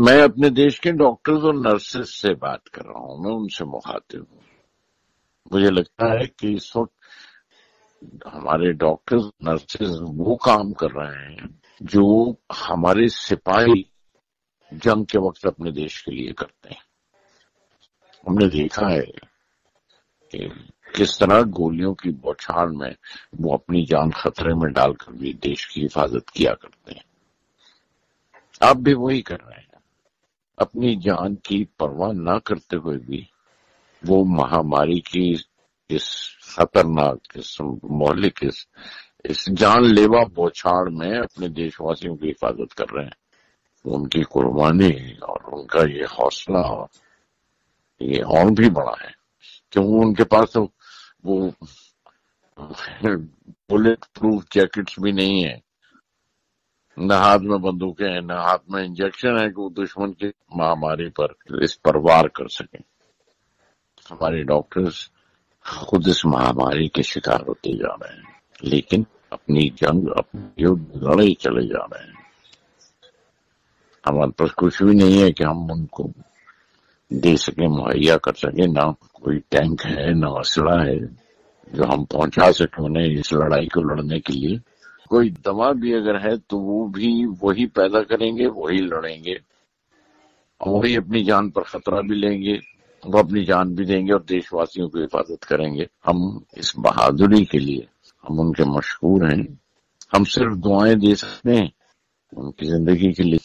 मैं अपने देश के डॉक्टर्स और नर्सेस से बात कर रहा हूँ, मैं उनसे मुखातिब हूँ। मुझे लगता है कि इस वक्त हमारे डॉक्टर्स नर्सेस वो काम कर रहे हैं जो हमारे सिपाही जंग के वक्त अपने देश के लिए करते हैं। हमने देखा है कि किस तरह गोलियों की बौछार में वो अपनी जान खतरे में डालकर भी देश की हिफाजत किया करते हैं। आप भी वही कर रहे हैं। अपनी जान की परवाह ना करते हुए भी वो महामारी की इस खतरनाक, इस मौलिक, इस इस जानलेवा बौछार में अपने देशवासियों की हिफाजत कर रहे हैं। उनकी कुर्बानी और उनका ये हौसला ये और भी बड़ा है। क्योंकि उनके पास तो वो बुलेट प्रूफ जैकेट्स भी नहीं है? न हाथ में बंदूकें हैं, न हाथ में इंजेक्शन है कि वो दुश्मन की महामारी पर इस पर वार कर सके। हमारे डॉक्टर्स खुद इस महामारी के शिकार होते जा रहे हैं, लेकिन अपनी जंग, अपनी युद्ध लड़े चले जा रहे हैं। हमारे पास कुछ भी नहीं है कि हम उनको दे सके, मुहैया कर सके, ना कोई टैंक है, ना असला है जो हम पहुँचा सके उन्हें इस लड़ाई को लड़ने के लिए। कोई दवा भी अगर है तो वो भी वही पैदा करेंगे, वही लड़ेंगे। और वही अपनी जान पर खतरा भी लेंगे, वो अपनी जान भी देंगे और देशवासियों की हिफाजत करेंगे। हम इस बहादुरी के लिए, हम उनके मशहूर हैं। हम सिर्फ़ दुआएँ दे सकते हैं, उनकी ज़िंदगी के लिए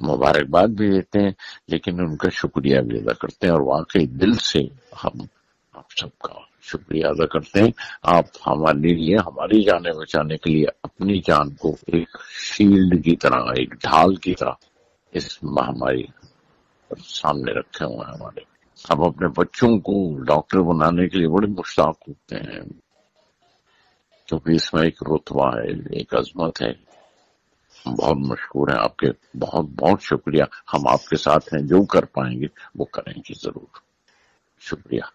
मुबारकबाद भी देते हैं, लेकिन उनका शुक्रिया भी अदा करते हैं। और वाकई दिल से हम आप सबका शुक्रिया अदा करते हैं। आप हमारे लिए, हमारी जाने बचाने के लिए अपनी जान को एक शील्ड की तरह, एक ढाल की तरह इस महामारी सामने रखे हुए हैं हमारे। हम अपने बच्चों को डॉक्टर बनाने के लिए बड़े मुश्ताक होते हैं। क्योंकि तो इसमें एक रुतबा है, एक अजमत है। बहुत मशहूर है आपके। बहुत बहुत शुक्रिया। हम आपके साथ हैं, जो कर पाएँगे, वो करेंगे ज़रूर। शुक्रिया।